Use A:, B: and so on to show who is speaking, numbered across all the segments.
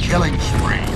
A: killing spree.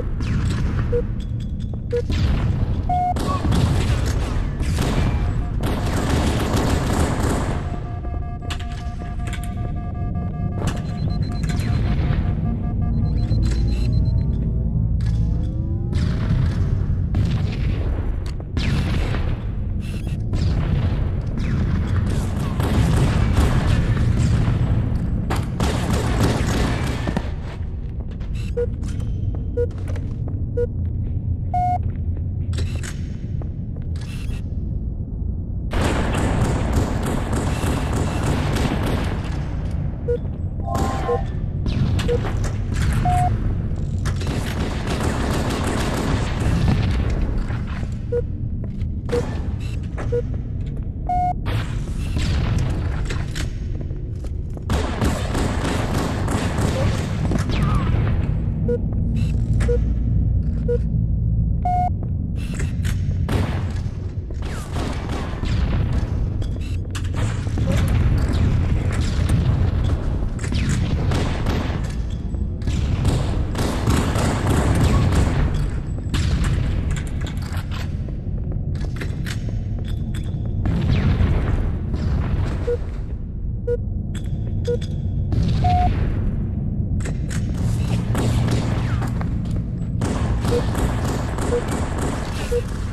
A: Thank you. Thank you. Thank you.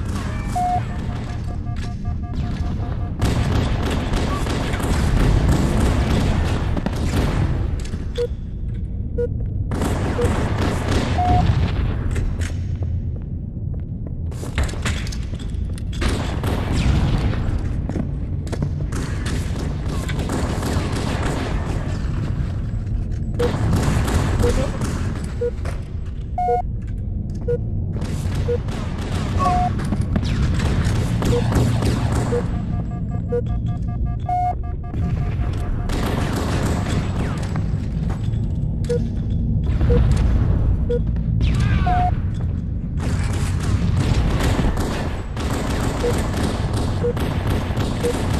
A: Thank you.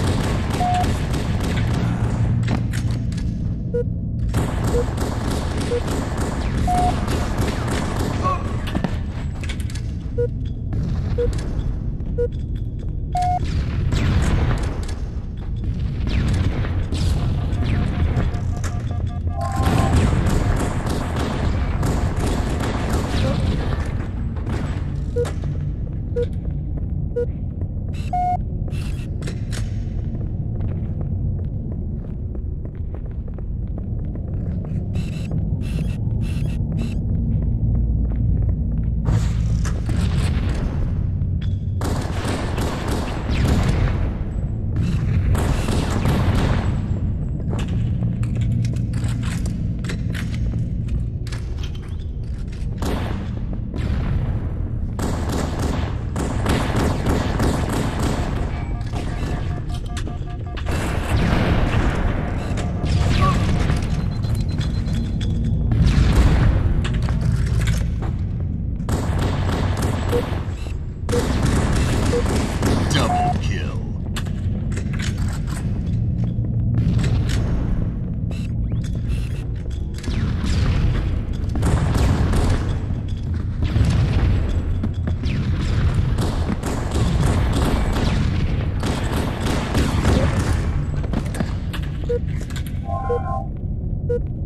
A: Double kill. Boop.